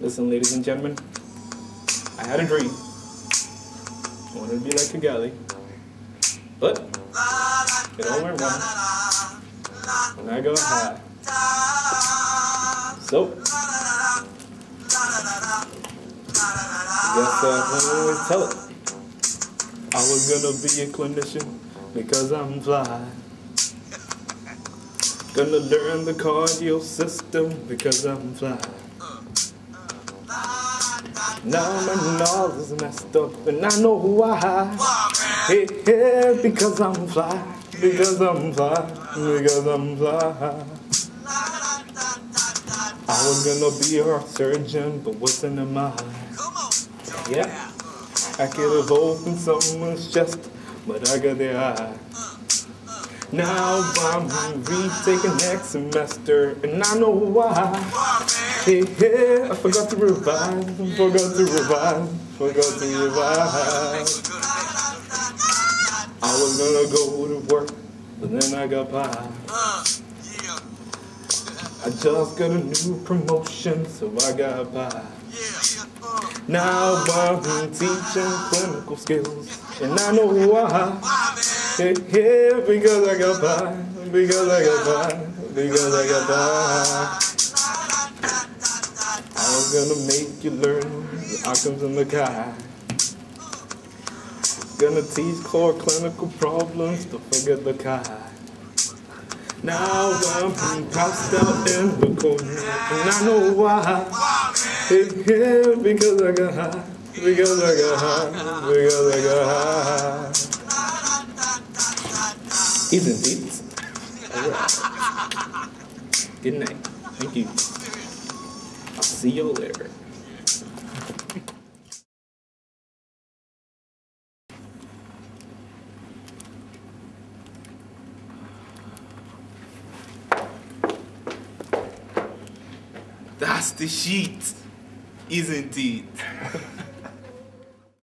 Listen, ladies and gentlemen, I had a dream. I wanted to be like Khogali, but it all went wrong, and I got high. So, guess I always tell it. I was gonna be a clinician because I'm fly. Gonna learn the cardio system because I'm fly. Now my nose is messed up and I know why. Hey, hey, because I'm fly. Because I'm fly. Because I'm fly. I was gonna be a surgeon, but what's in the mind? Yeah. I could have opened someone's chest, but I got the eye. Now I'm retaking next semester, and I know why. Hey, hey, I forgot to revise, forgot to revise, forgot to revise. I was gonna go to work, but then I got pie. I just got a new promotion, so I got pie. Now I'm teaching clinical skills, and I know why. Hey, because I got pie, because I got pie, because I got pie. I was gonna make you learn the outcomes in the guy. Gonna teach core clinical problems to figure the kai. Now I'm passed out in the corner, and I know why. Hey, because I got high, because I got high, because I got high. Isn't it? Good night. Thank you. I'll see you later. That's the sheet, isn't it?